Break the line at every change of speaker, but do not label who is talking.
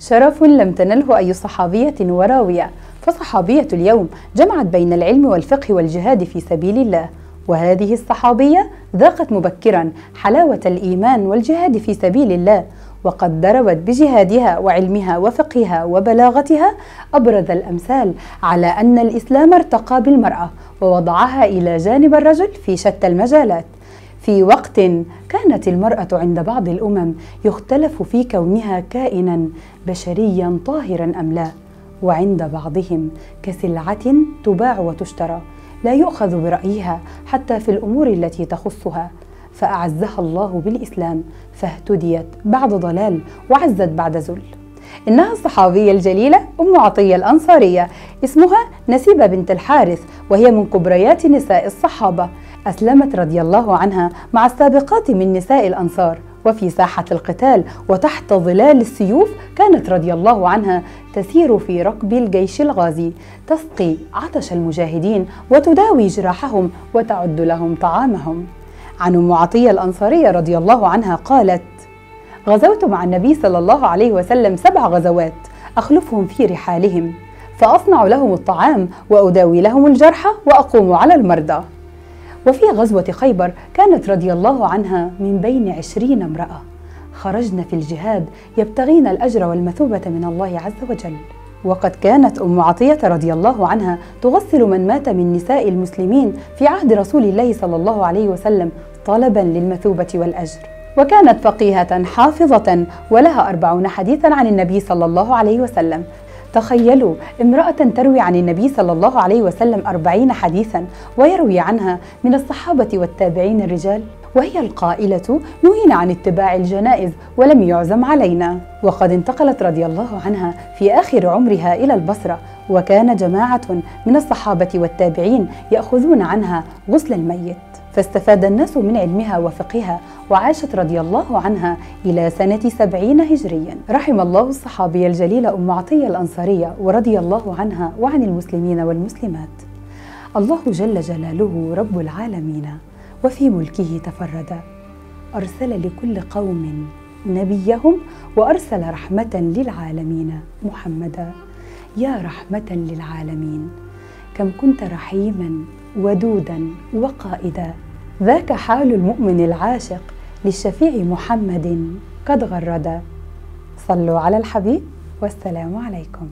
شرف لم تنله أي صحابية وراوية. فصحابية اليوم جمعت بين العلم والفقه والجهاد في سبيل الله. وهذه الصحابية ذاقت مبكرا حلاوة الإيمان والجهاد في سبيل الله وقد ضربت بجهادها وعلمها وفقهها وبلاغتها أبرز الأمثال على أن الإسلام ارتقى بالمرأة ووضعها إلى جانب الرجل في شتى المجالات. في وقت كانت المرأة عند بعض الأمم يختلف في كونها كائنا بشريا طاهرا أم لا وعند بعضهم كسلعة تباع وتشترى لا يؤخذ برأيها حتى في الأمور التي تخصها. فأعزها الله بالإسلام فاهتديت بعد ضلال وعزت بعد ذل. إنها الصحابية الجليلة أم عطية الأنصارية اسمها نسيبة بنت الحارث وهي من كبريات نساء الصحابة. أسلمت رضي الله عنها مع السابقات من نساء الأنصار. وفي ساحة القتال وتحت ظلال السيوف كانت رضي الله عنها تسير في ركب الجيش الغازي تسقي عطش المجاهدين وتداوي جراحهم وتعد لهم طعامهم. عن ام عطيه الأنصارية رضي الله عنها قالت غزوت مع النبي صلى الله عليه وسلم سبع غزوات أخلفهم في رحالهم فأصنع لهم الطعام وأداوي لهم الجرحى وأقوم على المرضى. وفي غزوة خيبر كانت رضي الله عنها من بين عشرين امرأة. خرجن في الجهاد يبتغين الأجر والمثوبة من الله عز وجل. وقد كانت أم عطية رضي الله عنها تغسل من مات من نساء المسلمين في عهد رسول الله صلى الله عليه وسلم طلبا للمثوبة والأجر. وكانت فقيهة حافظة ولها أربعون حديثا عن النبي صلى الله عليه وسلم. تخيلوا امرأة تروي عن النبي صلى الله عليه وسلم أربعين حديثا ويروي عنها من الصحابة والتابعين الرجال وهي القائلة نهينا عن اتباع الجنائز ولم يعزم علينا. وقد انتقلت رضي الله عنها في آخر عمرها إلى البصرة وكان جماعة من الصحابة والتابعين يأخذون عنها غسل الميت. فاستفاد الناس من علمها وفقهها وعاشت رضي الله عنها إلى سنة سبعين هجريا. رحم الله الصحابية الجليلة أم عطية الأنصارية ورضي الله عنها وعن المسلمين والمسلمات. الله جل جلاله رب العالمين وفي ملكه تفرد. أرسل لكل قوم نبيهم وأرسل رحمة للعالمين. محمدا يا رحمة للعالمين كم كنت رحيما ودودا وقائدا. ذاك حال المؤمن العاشق للشفيع محمد قد غرد. صلوا على الحبيب والسلام عليكم.